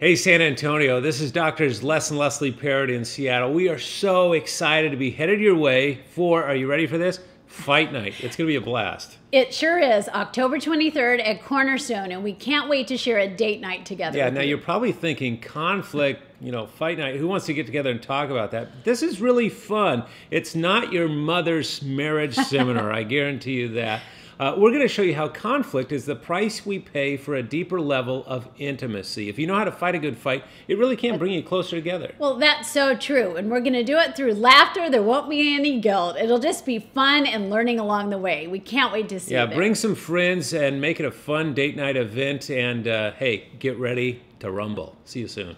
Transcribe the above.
Hey, San Antonio, this is Doctors Les and Leslie Parrott in Seattle. We are so excited to be headed your way for, are you ready for this? Fight night. It's going to be a blast. It sure is. October 23rd at Cornerstone, and we can't wait to share a date night together. Yeah, now you. you're probably thinking conflict, you know, fight night. Who wants to get together and talk about that? This is really fun. It's not your mother's marriage seminar, I guarantee you that. Uh, we're going to show you how conflict is the price we pay for a deeper level of intimacy. If you know how to fight a good fight, it really can bring you closer together. Well, that's so true. And we're going to do it through laughter. There won't be any guilt. It'll just be fun and learning along the way. We can't wait to see Yeah, bring some friends and make it a fun date night event. And uh, hey, get ready to rumble. See you soon.